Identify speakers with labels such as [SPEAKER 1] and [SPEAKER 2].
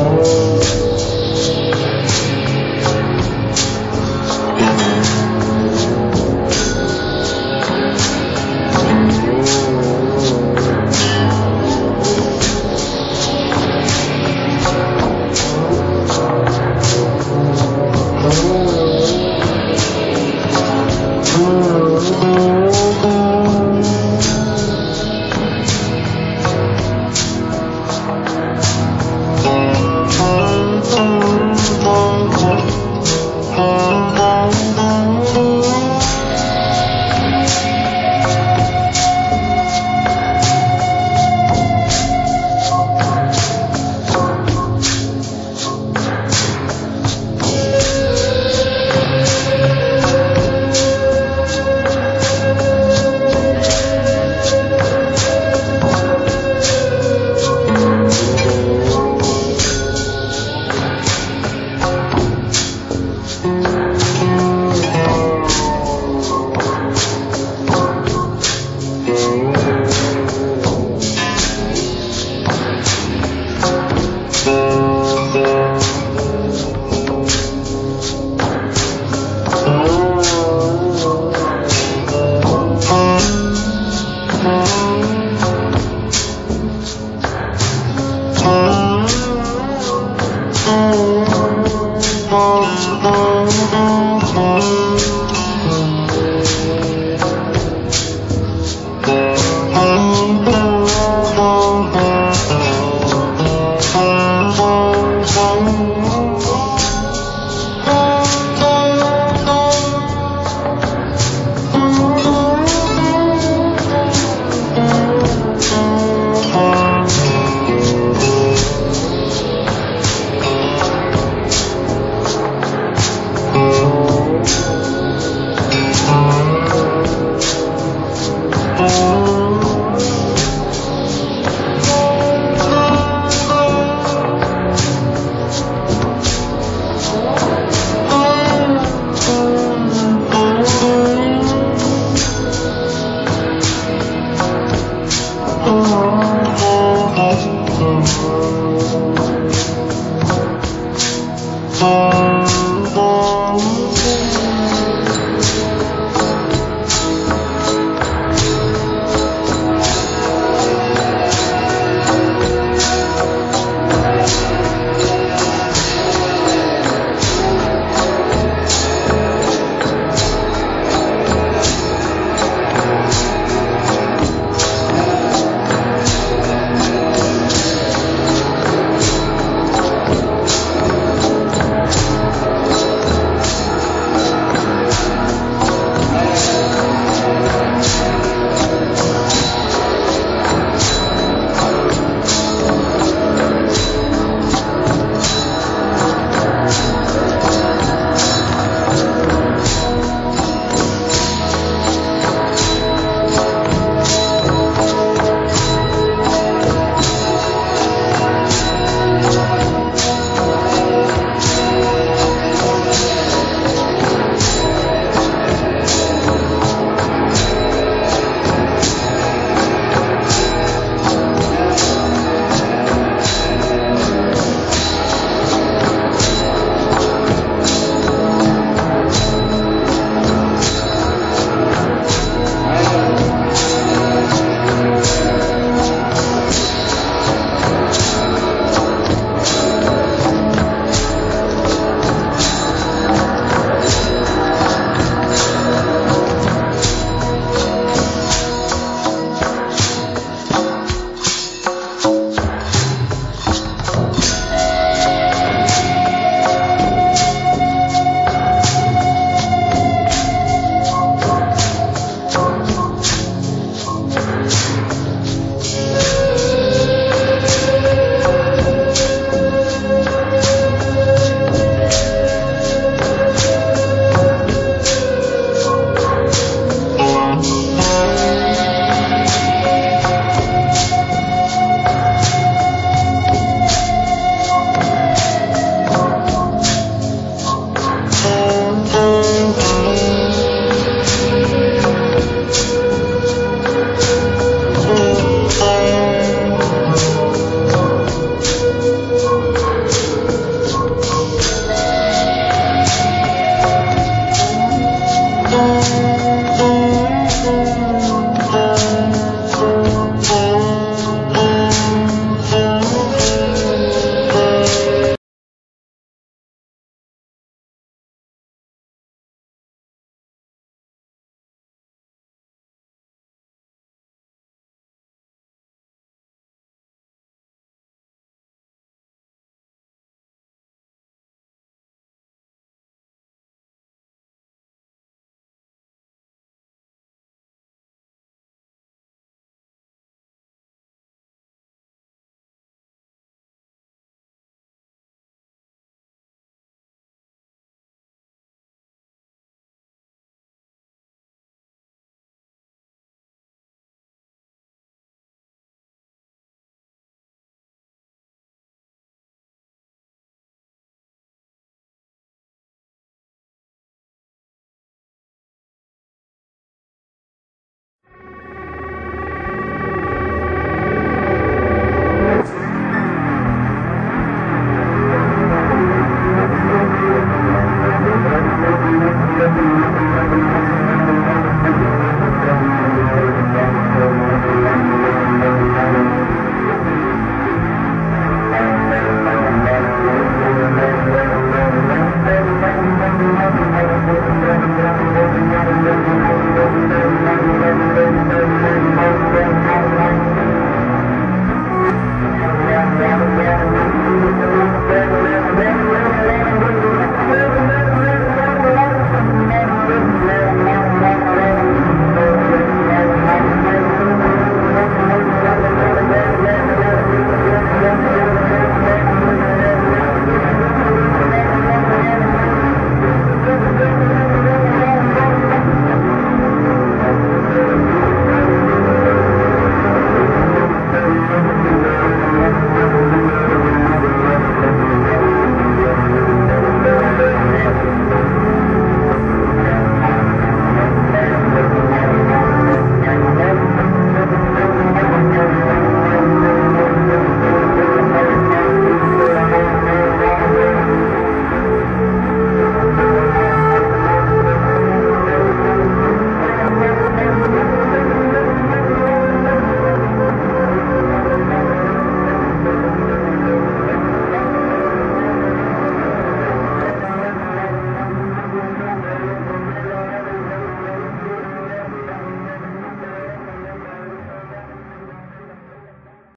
[SPEAKER 1] Lord.